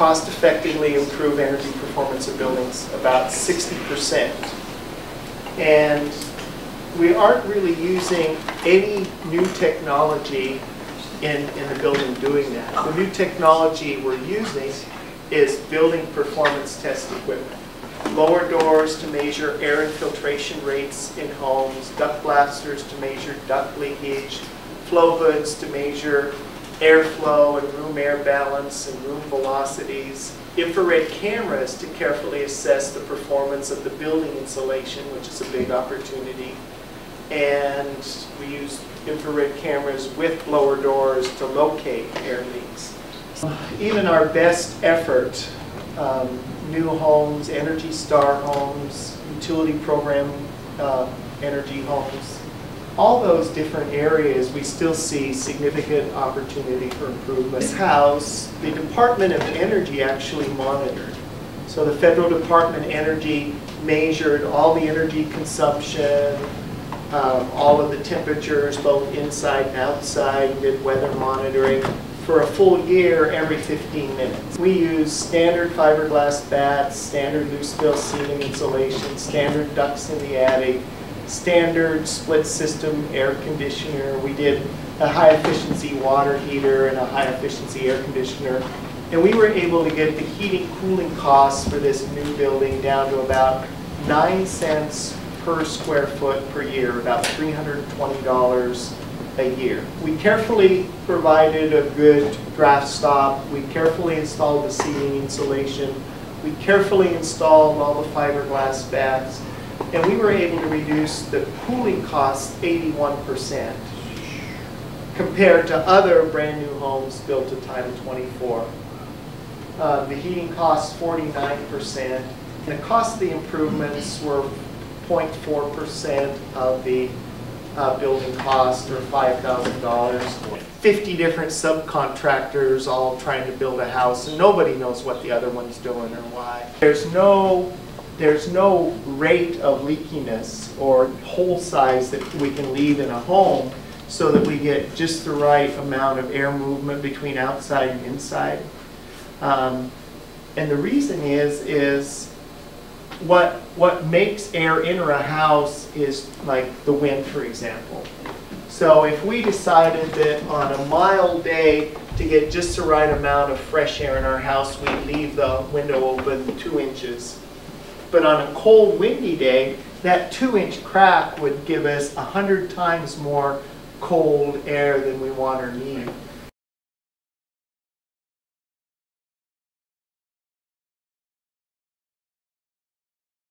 cost effectively improve energy performance of buildings about 60%. And we aren't really using any new technology in, in the building doing that. The new technology we're using is building performance test equipment. Blower doors to measure air infiltration rates in homes, duct blasters to measure duct leakage, flow hoods to measure airflow and room air balance and room velocities, infrared cameras to carefully assess the performance of the building insulation, which is a big opportunity, and we use infrared cameras with blower doors to locate air leaks. Even our best effort, um, new homes, Energy Star homes, utility program uh, energy homes, all those different areas, we still see significant opportunity for improvement. This house, the Department of Energy actually monitored. So the Federal Department of Energy measured all the energy consumption, um, all of the temperatures, both inside and outside, did weather monitoring for a full year every 15 minutes. We use standard fiberglass bats, standard loose fill ceiling insulation, standard ducts in the attic, standard split system air conditioner. We did a high efficiency water heater and a high efficiency air conditioner. And we were able to get the heating cooling costs for this new building down to about 9 cents per square foot per year, about $320 a year. We carefully provided a good draft stop. We carefully installed the ceiling insulation. We carefully installed all the fiberglass bats. And we were able to reduce the cooling costs 81% compared to other brand new homes built to Title 24. Uh, the heating costs 49%. And the cost of the improvements were 0.4% of the uh, building cost or $5,000. 50 different subcontractors all trying to build a house and nobody knows what the other one's doing or why. There's no there's no rate of leakiness or hole size that we can leave in a home so that we get just the right amount of air movement between outside and inside. Um, and the reason is, is what, what makes air enter a house is like the wind, for example. So if we decided that on a mild day to get just the right amount of fresh air in our house, we'd leave the window open two inches but on a cold, windy day, that two inch crack would give us a hundred times more cold air than we want or need.